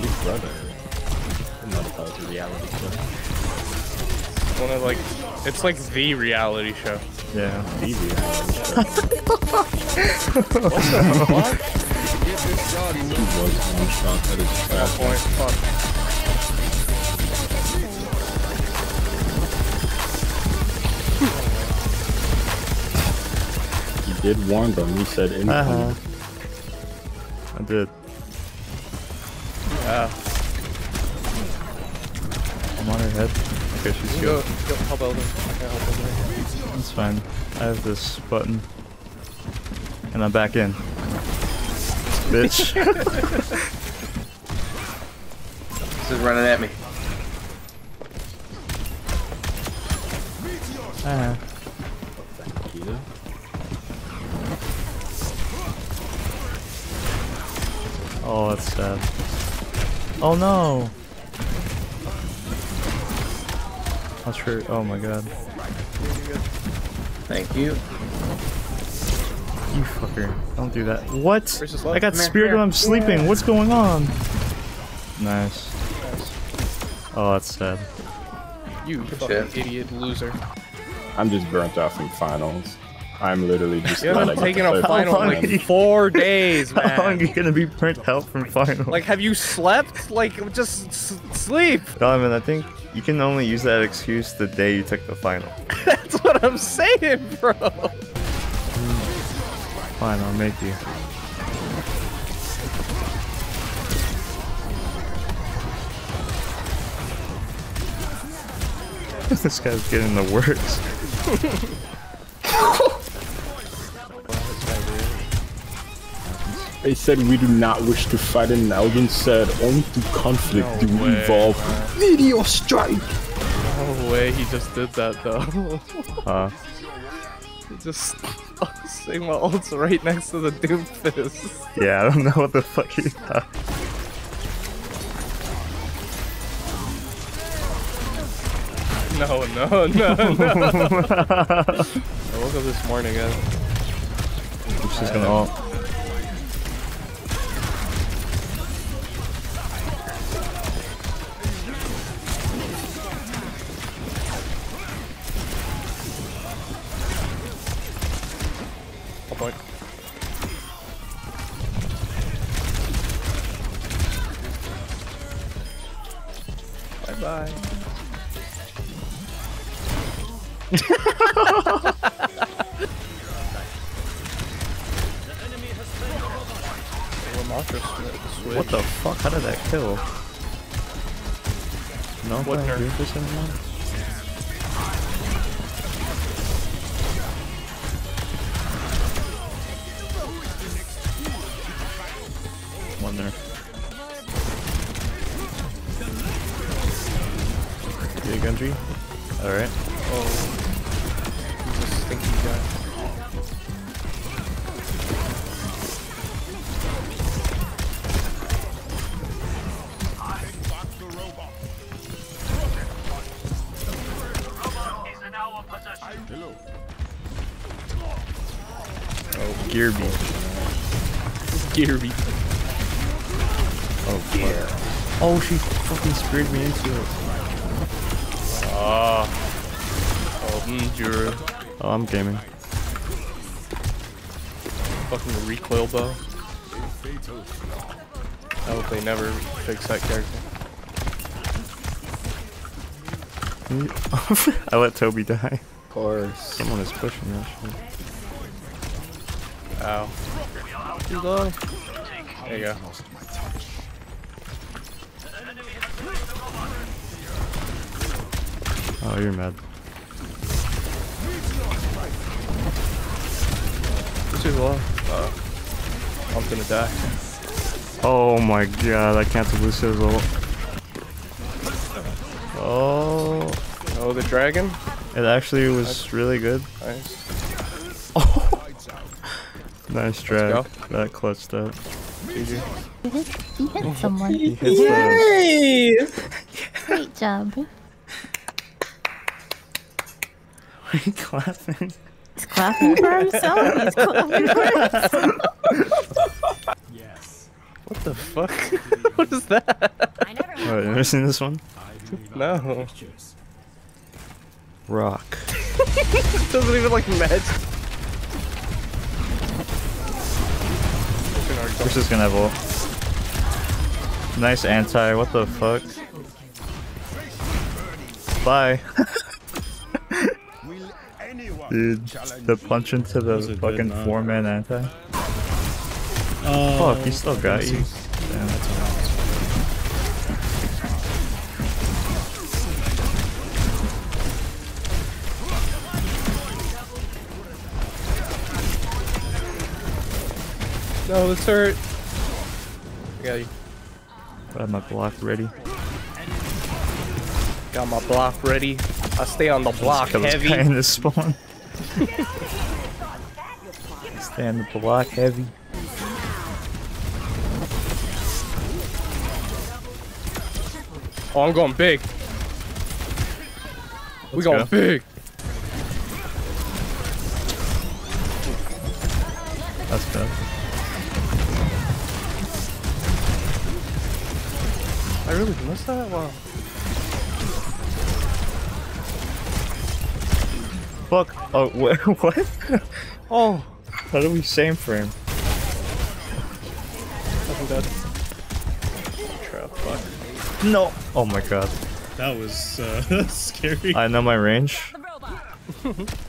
Big Brother. Not about the reality show. One of like, it's like the reality show. Yeah. The reality show. What? He was one shot at his That trash. point. Fuck. He did warn them. He said anything. Uh-huh. I did. Yeah. I'm on her head. Okay, she's Go, good. go help Elden. I can't help Elden. That's fine. I have this button. And I'm back in. Bitch. This is running at me. Ah. Yeah. Oh, that's sad. Oh no! That's her. Oh my god. Thank you. You fucker. Don't do that. What? I got Come here, speared come when I'm sleeping. What's going on? Nice. Oh, that's sad. You fucking idiot loser. I'm just burnt out from finals. I'm literally just You haven't not taken a final in like you- four days, man. How long are you gonna be burnt out from final? Like, have you slept? Like, just s- sleep. Donovan, I think you can only use that excuse the day you took the final. That's what I'm saying, bro. Fine, I'll make you. this guy's getting the worst. They said we do not wish to fight, and Elgin said only through conflict No do we way, evolve. Video strike. No way, he just did that though. Uh, He just Sigma ults right next to the Doomfist. yeah, I don't know what the fuck he thought. No, no, no, no. I woke up this morning, guys. I'm just gonna ult. Bye. What the fuck? How did that kill? No, What can do this anymore? One there. Big entry. Alright. Oh. He's a stinky guy. Oh, gear beat. Oh, fuck. Oh, she fucking speared me into it. Ah. Oh, mm, Jura. Oh, I'm gaming. Fucking recoil bow. I hope they never fix that character. I let Toby die. Of course. Someone is pushing that shit. Ow. There you go. Oh, you're mad. Too low. Uh, I'm gonna die. Oh my god, I canceled Lucio's ult. Oh, Oh, the dragon? it actually was really good. Nice. Oh! Nice drag. That clutched up. GG. You hit someone. He hits the... Great job. Are you clapping? He's clapping for himself. He's clapping for himself. Yes. What the fuck? what what is that? Alright, you ever seen this one? No. Rock. It doesn't even like match. We're just gonna have ult. Nice anti, what the fuck? Bye. Dude, the punch into the fucking four man anti. Oh, Fuck, he still got you. Damn. No, this hurt. I got you. I have my block ready. Got my block ready. I stay on the block Kill this heavy. guy in this spawn. Stay on the block heavy. Oh, I'm going big. we Let's going go. big. That's good. I really missed that? Wow. Fuck. Oh, wh- what? Oh, How do we same frame? I'm dead. Trap, fuck. No. Oh my god. that was uh, scary. I know my range.